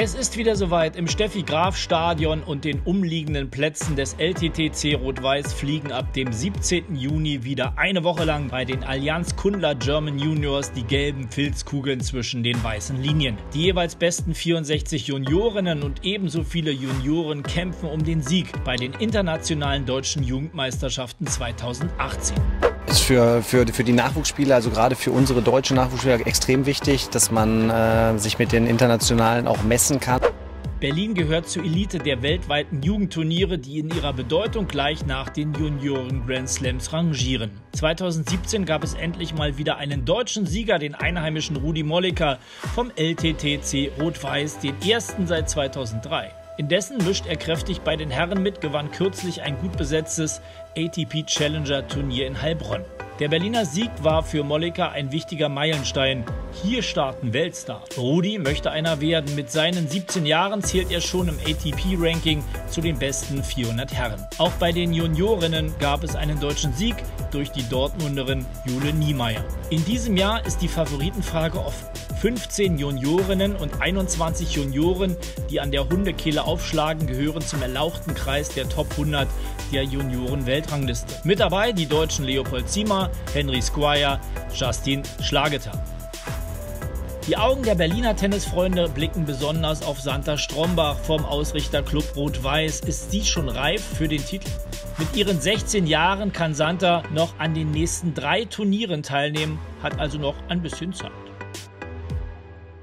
Es ist wieder soweit. Im Steffi-Graf-Stadion und den umliegenden Plätzen des LTTC Rot-Weiß fliegen ab dem 17. Juni wieder eine Woche lang bei den Allianz Kundler German Juniors die gelben Filzkugeln zwischen den weißen Linien. Die jeweils besten 64 Juniorinnen und ebenso viele Junioren kämpfen um den Sieg bei den internationalen deutschen Jugendmeisterschaften 2018 ist für, für, für die Nachwuchsspieler, also gerade für unsere deutschen Nachwuchsspieler, extrem wichtig, dass man äh, sich mit den internationalen auch messen kann. Berlin gehört zur Elite der weltweiten Jugendturniere, die in ihrer Bedeutung gleich nach den Junioren Grand Slams rangieren. 2017 gab es endlich mal wieder einen deutschen Sieger, den einheimischen Rudi Molliker vom LTTC Rot-Weiß, den ersten seit 2003. Indessen mischt er kräftig bei den Herren mit, gewann kürzlich ein gut besetztes ATP Challenger Turnier in Heilbronn. Der Berliner Sieg war für Molliker ein wichtiger Meilenstein. Hier starten Weltstars. Rudi möchte einer werden. Mit seinen 17 Jahren zählt er schon im ATP-Ranking zu den besten 400 Herren. Auch bei den Juniorinnen gab es einen deutschen Sieg durch die Dortmunderin Jule Niemeyer. In diesem Jahr ist die Favoritenfrage offen. 15 Juniorinnen und 21 Junioren, die an der Hundekehle aufschlagen, gehören zum erlauchten Kreis der Top 100 der Junioren-Weltrangliste. Mit dabei die deutschen Leopold Ziemer, Henry Squire, Justin Schlageter. Die Augen der Berliner Tennisfreunde blicken besonders auf Santa Strombach vom Ausrichterclub Rot-Weiß. Ist sie schon reif für den Titel? Mit ihren 16 Jahren kann Santa noch an den nächsten drei Turnieren teilnehmen, hat also noch ein bisschen Zeit.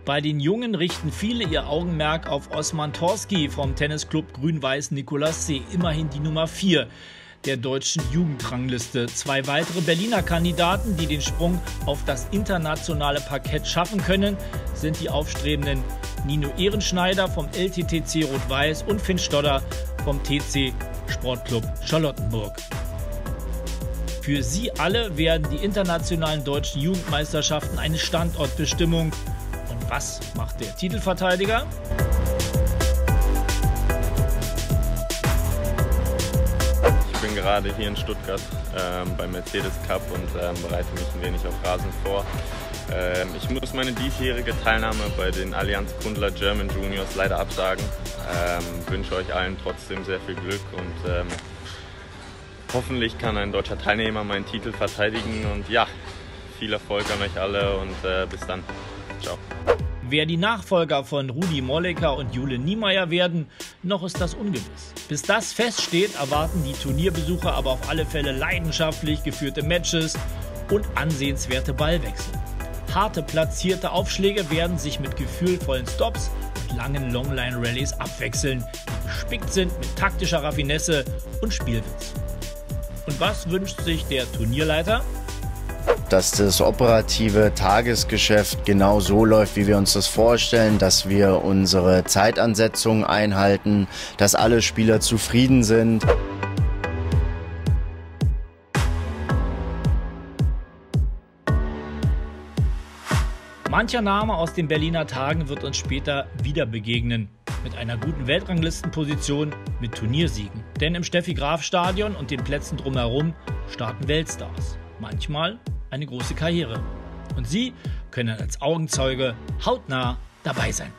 Bei den Jungen richten viele ihr Augenmerk auf Osman Torski vom Tennisclub Grün-Weiß Nikolassee, immerhin die Nummer 4 der deutschen Jugendrangliste. Zwei weitere Berliner Kandidaten, die den Sprung auf das internationale Parkett schaffen können, sind die aufstrebenden Nino Ehrenschneider vom LTTC Rot-Weiß und Finn Stodder vom TC Sportclub Charlottenburg. Für sie alle werden die internationalen deutschen Jugendmeisterschaften eine Standortbestimmung was macht der Titelverteidiger? Gerade hier in Stuttgart ähm, beim Mercedes Cup und ähm, bereite mich ein wenig auf Rasen vor. Ähm, ich muss meine diesjährige Teilnahme bei den Allianz Kundler German Juniors leider absagen. Ähm, wünsche euch allen trotzdem sehr viel Glück und ähm, hoffentlich kann ein deutscher Teilnehmer meinen Titel verteidigen und ja, viel Erfolg an euch alle und äh, bis dann. Ciao. Wer die Nachfolger von Rudi Molleker und Jule Niemeyer werden, noch ist das ungewiss. Bis das feststeht, erwarten die Turnierbesucher aber auf alle Fälle leidenschaftlich geführte Matches und ansehenswerte Ballwechsel. Harte platzierte Aufschläge werden sich mit gefühlvollen Stops und langen Longline-Rallies abwechseln, die gespickt sind mit taktischer Raffinesse und Spielwitz. Und was wünscht sich der Turnierleiter? Dass das operative Tagesgeschäft genau so läuft, wie wir uns das vorstellen, dass wir unsere Zeitansetzungen einhalten, dass alle Spieler zufrieden sind. Mancher Name aus den Berliner Tagen wird uns später wieder begegnen. Mit einer guten Weltranglistenposition, mit Turniersiegen. Denn im Steffi Graf Stadion und den Plätzen drumherum starten Weltstars. Manchmal eine große Karriere. Und Sie können als Augenzeuge hautnah dabei sein.